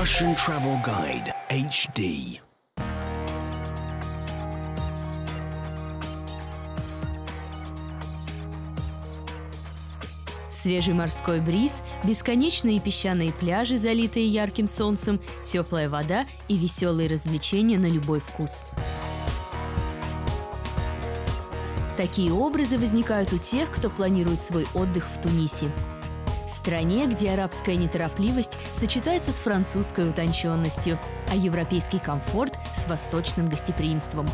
Russian Travel Guide HD. Свежий морской бриз, бесконечные песчаные пляжи, залитые ярким солнцем, теплая вода и веселые развлечения на любой вкус. Такие образы возникают у тех, кто планирует свой отдых в Тунисе. Стране, где арабская неторопливость сочетается с французской утонченностью, а европейский комфорт с восточным гостеприимством.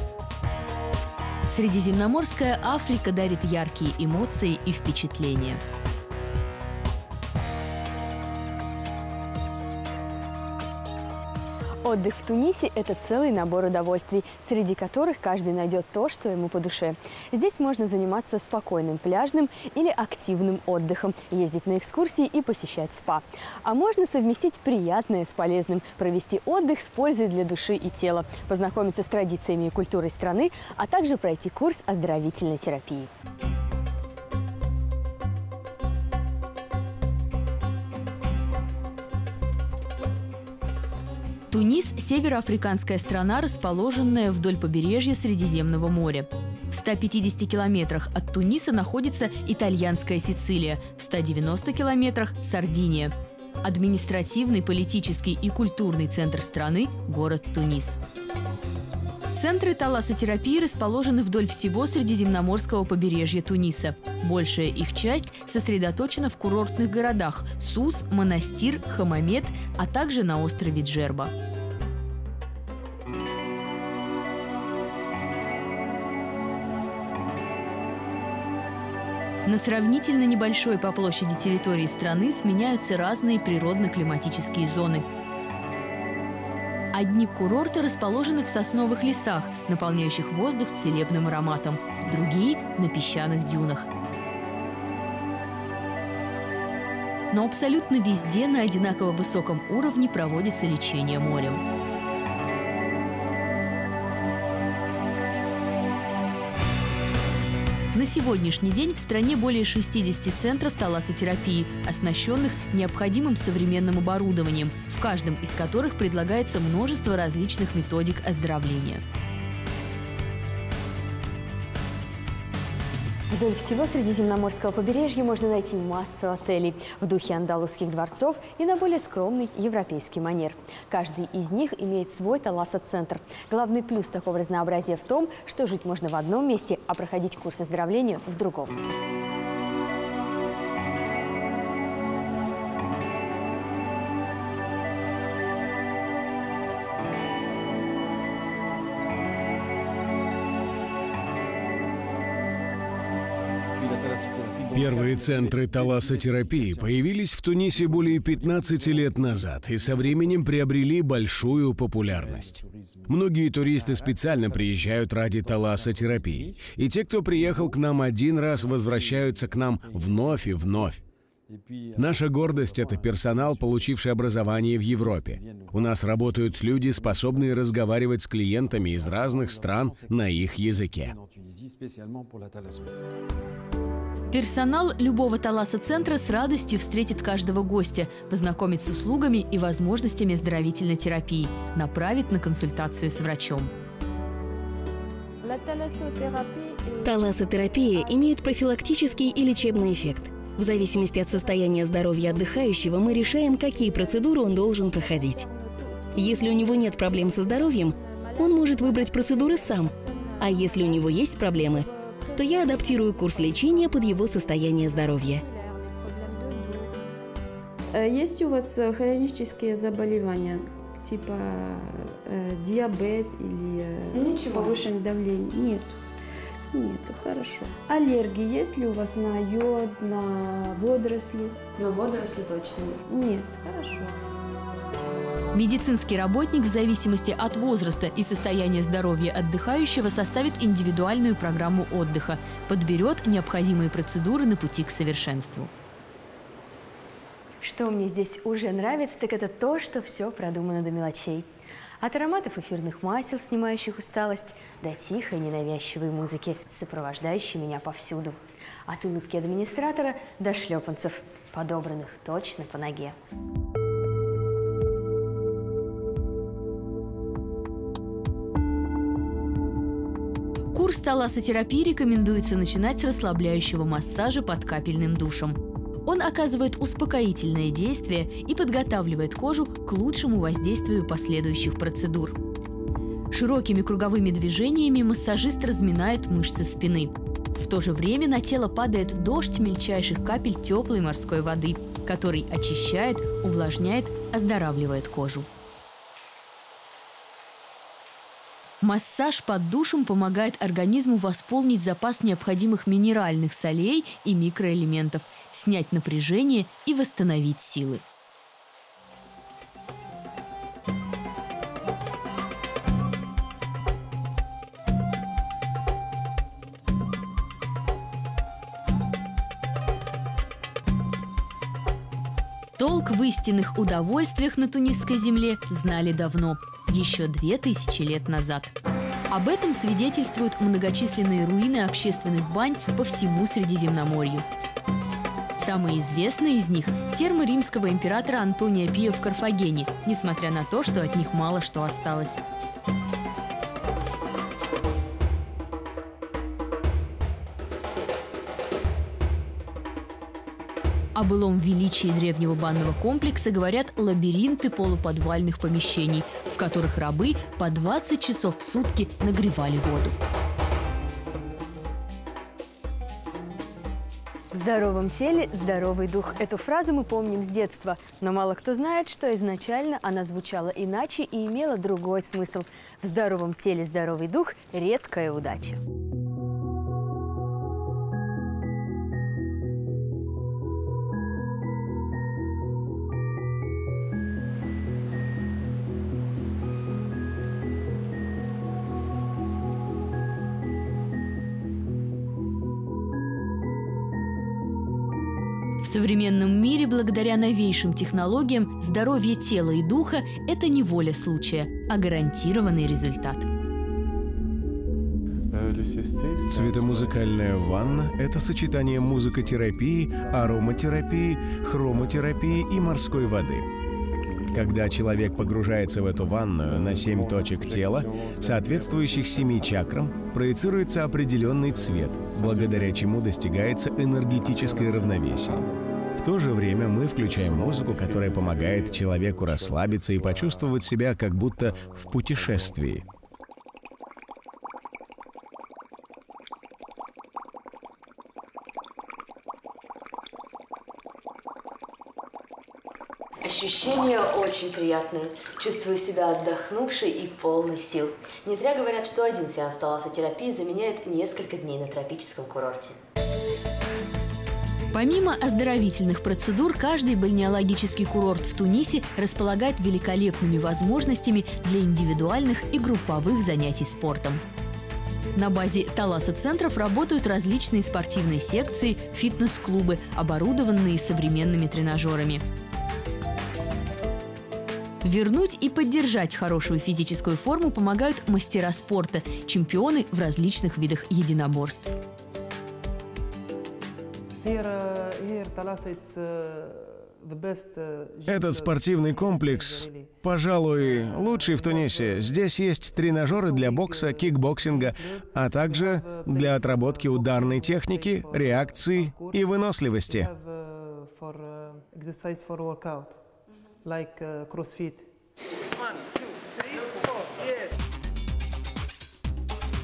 Средиземноморская Африка дарит яркие эмоции и впечатления. Отдых в Тунисе – это целый набор удовольствий, среди которых каждый найдет то, что ему по душе. Здесь можно заниматься спокойным пляжным или активным отдыхом, ездить на экскурсии и посещать спа. А можно совместить приятное с полезным, провести отдых с пользой для души и тела, познакомиться с традициями и культурой страны, а также пройти курс оздоровительной терапии. Тунис – североафриканская страна, расположенная вдоль побережья Средиземного моря. В 150 километрах от Туниса находится итальянская Сицилия, в 190 километрах – Сардиния. Административный, политический и культурный центр страны – город Тунис. Центры талассотерапии расположены вдоль всего средиземноморского побережья Туниса. Большая их часть сосредоточена в курортных городах – Сус, Монастир, Хамамет, а также на острове Джерба. На сравнительно небольшой по площади территории страны сменяются разные природно-климатические зоны – Одни курорты расположены в сосновых лесах, наполняющих воздух целебным ароматом, другие – на песчаных дюнах. Но абсолютно везде на одинаково высоком уровне проводится лечение морем. На сегодняшний день в стране более 60 центров талассотерапии, оснащенных необходимым современным оборудованием, в каждом из которых предлагается множество различных методик оздоровления. Вдоль всего Средиземноморского побережья можно найти массу отелей в духе андалузских дворцов и на более скромный европейский манер. Каждый из них имеет свой Таласа-центр. Главный плюс такого разнообразия в том, что жить можно в одном месте, а проходить курс оздоровления в другом. Первые центры талассотерапии появились в Тунисе более 15 лет назад и со временем приобрели большую популярность. Многие туристы специально приезжают ради талассотерапии, и те, кто приехал к нам один раз, возвращаются к нам вновь и вновь. Наша гордость – это персонал, получивший образование в Европе. У нас работают люди, способные разговаривать с клиентами из разных стран на их языке. Персонал любого Таласа-центра с радостью встретит каждого гостя, познакомит с услугами и возможностями оздоровительной терапии, направит на консультацию с врачом. Талассотерапия имеет профилактический и лечебный эффект. В зависимости от состояния здоровья отдыхающего мы решаем, какие процедуры он должен проходить. Если у него нет проблем со здоровьем, он может выбрать процедуры сам. А если у него есть проблемы – то я адаптирую курс лечения под его состояние здоровья. Э, есть у вас э, хронические заболевания, типа э, диабет или э, Ничего. повышенное давление? Нет. Нету, хорошо. Аллергии есть ли у вас на йод, на водоросли? Но водоросли точно нет. Нет, хорошо. Медицинский работник в зависимости от возраста и состояния здоровья отдыхающего составит индивидуальную программу отдыха, подберет необходимые процедуры на пути к совершенству. Что мне здесь уже нравится, так это то, что все продумано до мелочей. От ароматов эфирных масел, снимающих усталость, до тихой ненавязчивой музыки, сопровождающей меня повсюду. От улыбки администратора до шлепанцев, подобранных точно по ноге. Курс талассотерапии рекомендуется начинать с расслабляющего массажа под капельным душем. Он оказывает успокоительное действие и подготавливает кожу к лучшему воздействию последующих процедур. Широкими круговыми движениями массажист разминает мышцы спины. В то же время на тело падает дождь мельчайших капель теплой морской воды, который очищает, увлажняет, оздоравливает кожу. Массаж под душем помогает организму восполнить запас необходимых минеральных солей и микроэлементов, снять напряжение и восстановить силы. Толк в истинных удовольствиях на тунисской земле знали давно, еще две тысячи лет назад. Об этом свидетельствуют многочисленные руины общественных бань по всему Средиземноморью. Самые известные из них – термы римского императора Антония Пия в Карфагене, несмотря на то, что от них мало что осталось. О былом величии древнего банного комплекса говорят лабиринты полуподвальных помещений, в которых рабы по 20 часов в сутки нагревали воду. В здоровом теле здоровый дух. Эту фразу мы помним с детства, но мало кто знает, что изначально она звучала иначе и имела другой смысл. В здоровом теле здоровый дух – редкая удача. Современном мире, благодаря новейшим технологиям, здоровье тела и духа – это не воля случая, а гарантированный результат. Цветомузыкальная ванна – это сочетание музыкотерапии, ароматерапии, хромотерапии и морской воды. Когда человек погружается в эту ванную на семь точек тела, соответствующих семи чакрам, проецируется определенный цвет, благодаря чему достигается энергетическое равновесие. В то же время мы включаем музыку, которая помогает человеку расслабиться и почувствовать себя как будто в путешествии. Ощущения очень приятные. Чувствую себя отдохнувшей и полной сил. Не зря говорят, что один сеанс талассотерапии заменяет несколько дней на тропическом курорте. Помимо оздоровительных процедур, каждый бальнеологический курорт в Тунисе располагает великолепными возможностями для индивидуальных и групповых занятий спортом. На базе Таласа-центров работают различные спортивные секции, фитнес-клубы, оборудованные современными тренажерами. Вернуть и поддержать хорошую физическую форму помогают мастера спорта, чемпионы в различных видах единоборств. Этот спортивный комплекс, пожалуй, лучший в Тунисе. Здесь есть тренажеры для бокса, кикбоксинга, а также для отработки ударной техники, реакции и выносливости. like uh, CrossFit.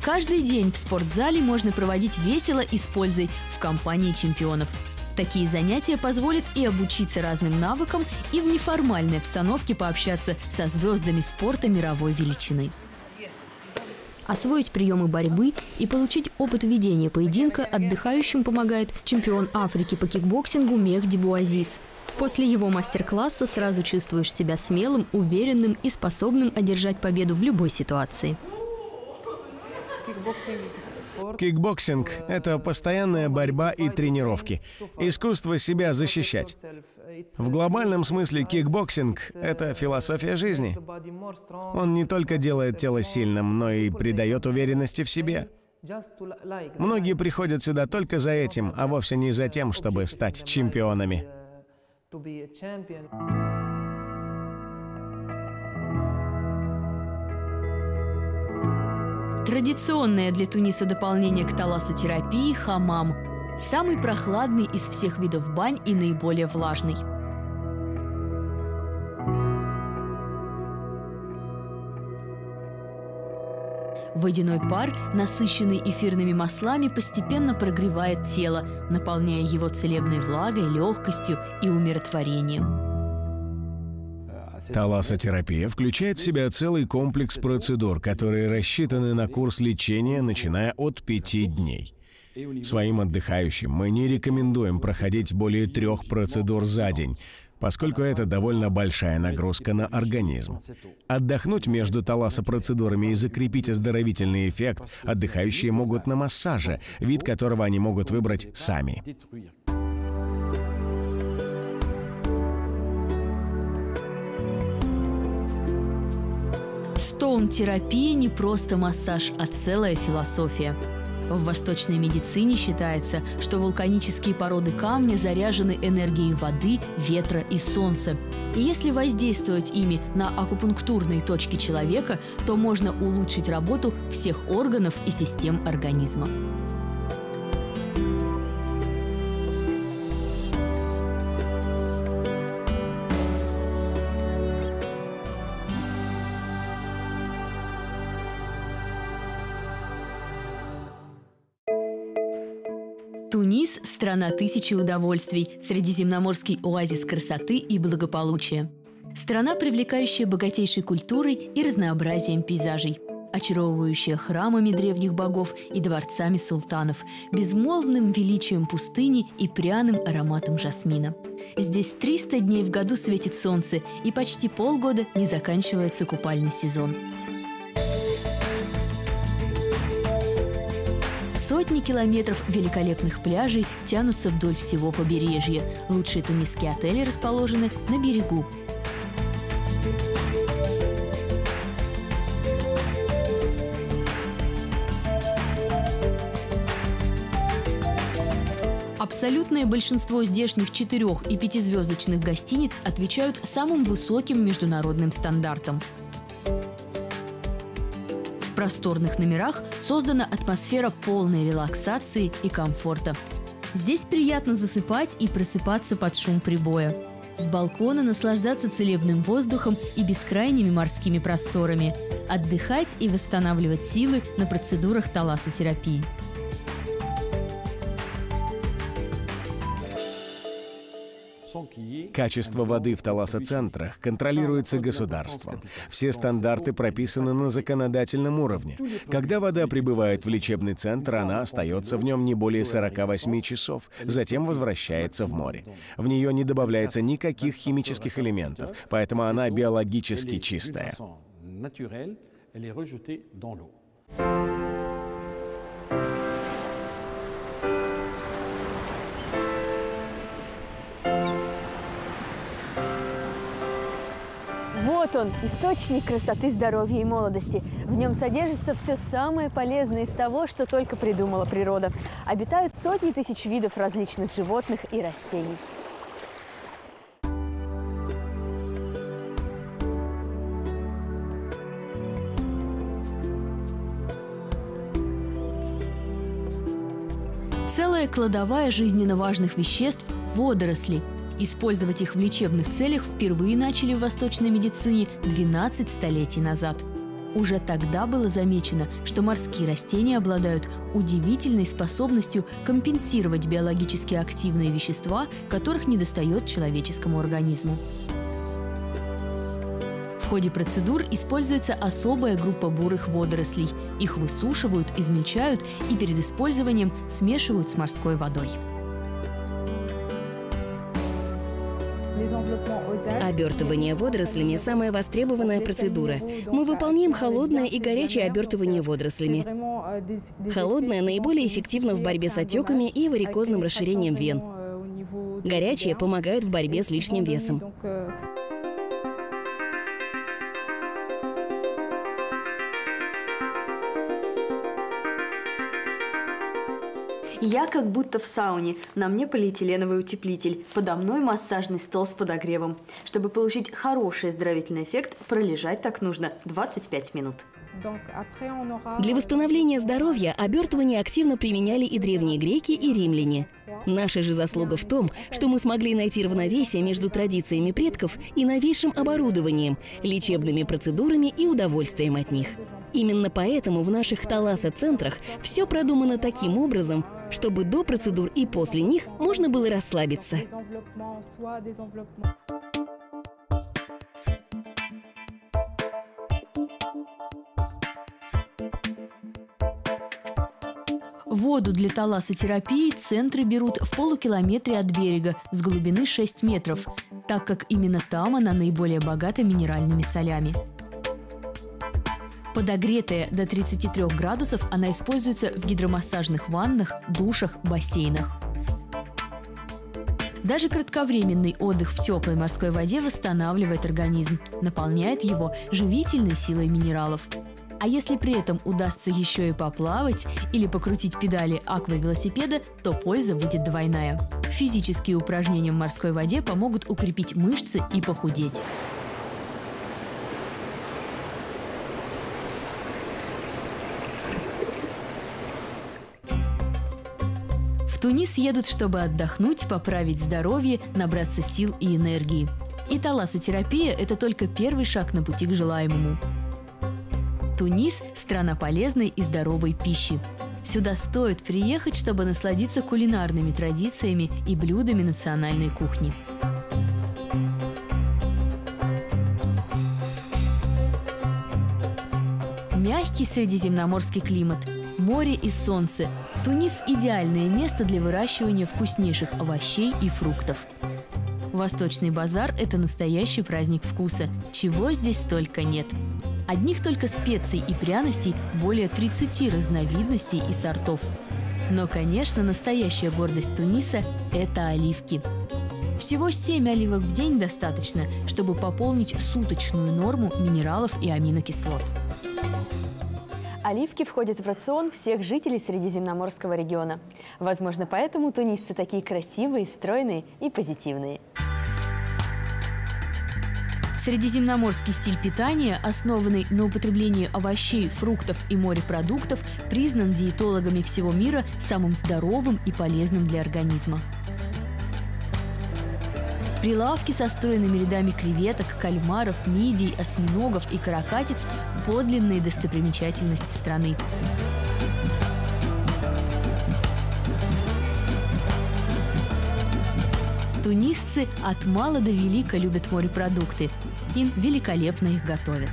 Каждый день в спортзале можно проводить весело и с пользой в компании чемпионов. Такие занятия позволят и обучиться разным навыкам, и в неформальной обстановке пообщаться со звездами спорта мировой величины. Освоить приемы борьбы и получить опыт ведения поединка отдыхающим помогает чемпион Африки по кикбоксингу Мехди Буазиз. После его мастер-класса сразу чувствуешь себя смелым, уверенным и способным одержать победу в любой ситуации. Кикбоксинг – это постоянная борьба и тренировки, искусство себя защищать. В глобальном смысле кикбоксинг – это философия жизни. Он не только делает тело сильным, но и придает уверенности в себе. Многие приходят сюда только за этим, а вовсе не за тем, чтобы стать чемпионами. Традиционное для Туниса дополнение к талассотерапии – хамам. Самый прохладный из всех видов бань и наиболее влажный. Водяной пар, насыщенный эфирными маслами, постепенно прогревает тело, наполняя его целебной влагой, легкостью и умиротворением. Талассотерапия включает в себя целый комплекс процедур, которые рассчитаны на курс лечения, начиная от пяти дней. Своим отдыхающим мы не рекомендуем проходить более трех процедур за день, поскольку это довольно большая нагрузка на организм. Отдохнуть между таласопроцедурами и закрепить оздоровительный эффект отдыхающие могут на массаже, вид которого они могут выбрать сами. Стоун-терапия не просто массаж, а целая философия. В восточной медицине считается, что вулканические породы камня заряжены энергией воды, ветра и солнца. И если воздействовать ими на акупунктурные точки человека, то можно улучшить работу всех органов и систем организма. Страна тысячи удовольствий, средиземноморский оазис красоты и благополучия. Страна, привлекающая богатейшей культурой и разнообразием пейзажей, очаровывающая храмами древних богов и дворцами султанов, безмолвным величием пустыни и пряным ароматом жасмина. Здесь 300 дней в году светит солнце, и почти полгода не заканчивается купальный сезон. Сотни километров великолепных пляжей тянутся вдоль всего побережья. Лучшие тунисские отели расположены на берегу. Абсолютное большинство здешних четырех- и пятизвездочных гостиниц отвечают самым высоким международным стандартам просторных номерах создана атмосфера полной релаксации и комфорта. Здесь приятно засыпать и просыпаться под шум прибоя. С балкона наслаждаться целебным воздухом и бескрайними морскими просторами. Отдыхать и восстанавливать силы на процедурах талассотерапии. Качество воды в Таласа-центрах контролируется государством. Все стандарты прописаны на законодательном уровне. Когда вода прибывает в лечебный центр, она остается в нем не более 48 часов, затем возвращается в море. В нее не добавляется никаких химических элементов, поэтому она биологически чистая. Вот он, источник красоты, здоровья и молодости. В нем содержится все самое полезное из того, что только придумала природа. Обитают сотни тысяч видов различных животных и растений. Целая кладовая жизненно важных веществ – водоросли. Использовать их в лечебных целях впервые начали в восточной медицине 12 столетий назад. Уже тогда было замечено, что морские растения обладают удивительной способностью компенсировать биологически активные вещества, которых недостает человеческому организму. В ходе процедур используется особая группа бурых водорослей. Их высушивают, измельчают и перед использованием смешивают с морской водой. Обертывание водорослями – самая востребованная процедура. Мы выполняем холодное и горячее обертывание водорослями. Холодное наиболее эффективно в борьбе с отеками и варикозным расширением вен. Горячее помогает в борьбе с лишним весом. Я как будто в сауне. На мне полиэтиленовый утеплитель. Подо мной массажный стол с подогревом. Чтобы получить хороший оздоровительный эффект, пролежать так нужно 25 минут. Для восстановления здоровья обертывание активно применяли и древние греки, и римляне. Наша же заслуга в том, что мы смогли найти равновесие между традициями предков и новейшим оборудованием, лечебными процедурами и удовольствием от них. Именно поэтому в наших таласа-центрах все продумано таким образом, чтобы до процедур и после них можно было расслабиться. Воду для талассотерапии центры берут в полукилометре от берега с глубины 6 метров, так как именно там она наиболее богата минеральными солями. Подогретая до 33 градусов, она используется в гидромассажных ваннах, душах, бассейнах. Даже кратковременный отдых в теплой морской воде восстанавливает организм, наполняет его живительной силой минералов. А если при этом удастся еще и поплавать или покрутить педали аквавелосипеда, то польза будет двойная. Физические упражнения в морской воде помогут укрепить мышцы и похудеть. Тунис едут, чтобы отдохнуть, поправить здоровье, набраться сил и энергии. И талассотерапия – это только первый шаг на пути к желаемому. Тунис – страна полезной и здоровой пищи. Сюда стоит приехать, чтобы насладиться кулинарными традициями и блюдами национальной кухни. Мягкий средиземноморский климат, море и солнце. Тунис – идеальное место для выращивания вкуснейших овощей и фруктов. Восточный базар – это настоящий праздник вкуса. Чего здесь только нет. Одних только специй и пряностей более 30 разновидностей и сортов. Но, конечно, настоящая гордость Туниса – это оливки. Всего 7 оливок в день достаточно, чтобы пополнить суточную норму минералов и аминокислот. Оливки входят в рацион всех жителей Средиземноморского региона. Возможно, поэтому тунисцы такие красивые, стройные и позитивные. Средиземноморский стиль питания, основанный на употреблении овощей, фруктов и морепродуктов, признан диетологами всего мира самым здоровым и полезным для организма. Прилавки со стройными рядами креветок, кальмаров, мидий, осьминогов и каракатиц – подлинные достопримечательности страны. Тунисцы от мала до велика любят морепродукты. Им великолепно их готовят.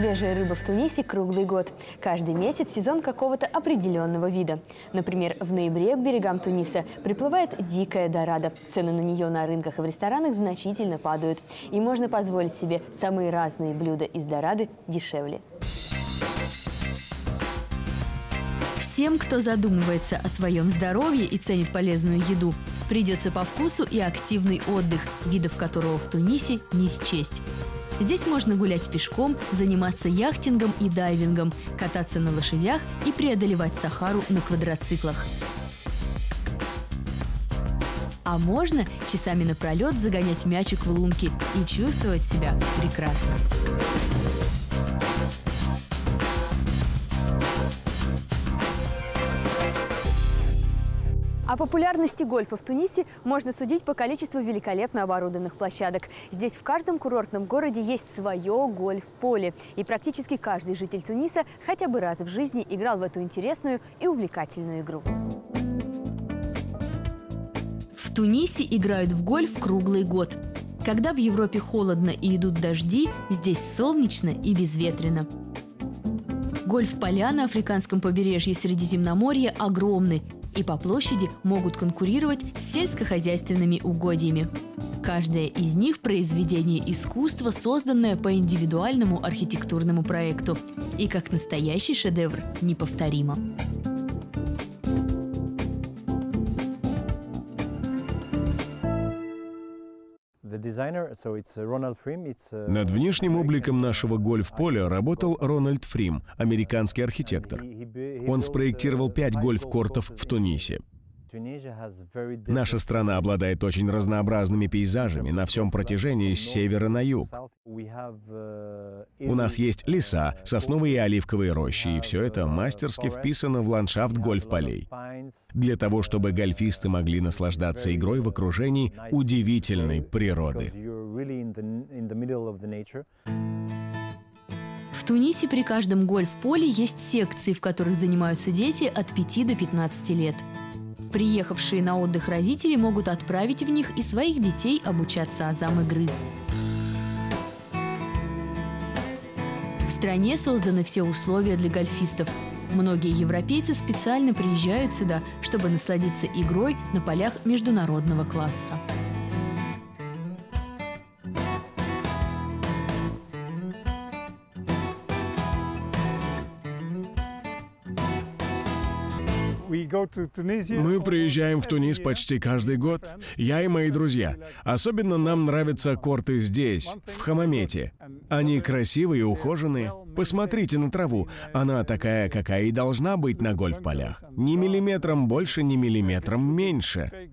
Свежая рыба в Тунисе круглый год. Каждый месяц сезон какого-то определенного вида. Например, в ноябре к берегам Туниса приплывает дикая дорадо. Цены на нее на рынках и в ресторанах значительно падают. И можно позволить себе самые разные блюда из дорады дешевле. Всем, кто задумывается о своем здоровье и ценит полезную еду, придется по вкусу и активный отдых, видов которого в Тунисе не счесть. Здесь можно гулять пешком, заниматься яхтингом и дайвингом, кататься на лошадях и преодолевать Сахару на квадроциклах. А можно часами напролет загонять мячик в лунки и чувствовать себя прекрасно. О популярности гольфа в Тунисе можно судить по количеству великолепно оборудованных площадок. Здесь в каждом курортном городе есть свое гольф-поле. И практически каждый житель Туниса хотя бы раз в жизни играл в эту интересную и увлекательную игру. В Тунисе играют в гольф круглый год. Когда в Европе холодно и идут дожди, здесь солнечно и безветренно. Гольф-поля на африканском побережье Средиземноморья огромны и по площади могут конкурировать с сельскохозяйственными угодьями. Каждая из них – произведение искусства, созданное по индивидуальному архитектурному проекту. И как настоящий шедевр неповторимо. Над внешним обликом нашего гольф-поля работал Рональд Фрим, американский архитектор. Он спроектировал пять гольф-кортов в Тунисе. Наша страна обладает очень разнообразными пейзажами на всем протяжении с севера на юг. У нас есть леса, сосновые и оливковые рощи, и все это мастерски вписано в ландшафт гольф-полей. Для того, чтобы гольфисты могли наслаждаться игрой в окружении удивительной природы. В Тунисе при каждом гольф-поле есть секции, в которых занимаются дети от 5 до 15 лет. Приехавшие на отдых родители могут отправить в них и своих детей обучаться азам игры. В стране созданы все условия для гольфистов. Многие европейцы специально приезжают сюда, чтобы насладиться игрой на полях международного класса. Мы приезжаем в Тунис почти каждый год. Я и мои друзья. Особенно нам нравятся корты здесь, в Хамамете. Они красивые и ухоженные. Посмотрите на траву. Она такая, какая и должна быть на гольф-полях. Ни миллиметром больше, ни миллиметром меньше.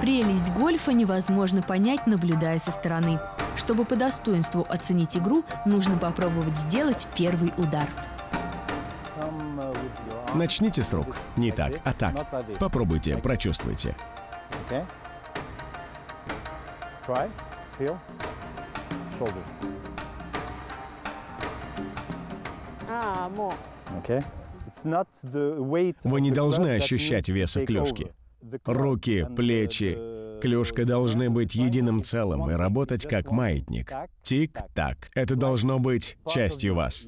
Прелесть гольфа невозможно понять, наблюдая со стороны. Чтобы по достоинству оценить игру, нужно попробовать сделать первый удар. Начните с рук. Не так, а так. Попробуйте, прочувствуйте. А. Вы не должны ощущать веса клюшки. Руки, плечи, клюшка должны быть единым целым и работать как маятник. Тик-так. Это должно быть частью вас.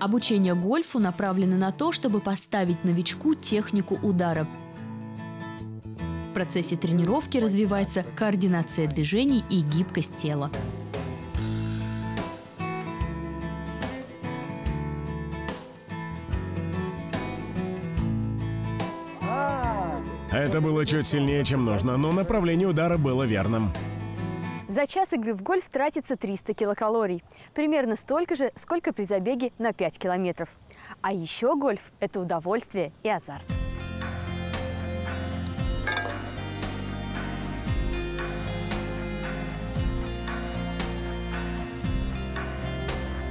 Обучение гольфу направлено на то, чтобы поставить новичку технику удара. В процессе тренировки развивается координация движений и гибкость тела. Это было чуть сильнее, чем нужно, но направление удара было верным. За час игры в гольф тратится 300 килокалорий. Примерно столько же, сколько при забеге на 5 километров. А еще гольф – это удовольствие и азарт.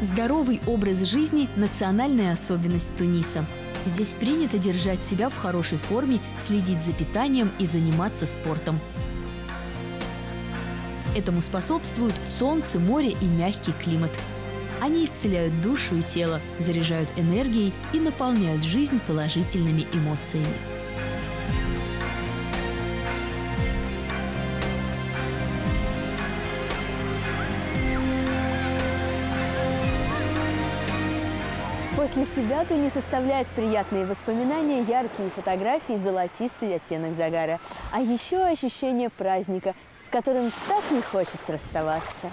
Здоровый образ жизни – национальная особенность Туниса. Здесь принято держать себя в хорошей форме, следить за питанием и заниматься спортом. Этому способствуют солнце, море и мягкий климат. Они исцеляют душу и тело, заряжают энергией и наполняют жизнь положительными эмоциями. После себя ты не составляет приятные воспоминания, яркие фотографии, золотистый оттенок загара. А еще ощущение праздника, с которым так не хочется расставаться.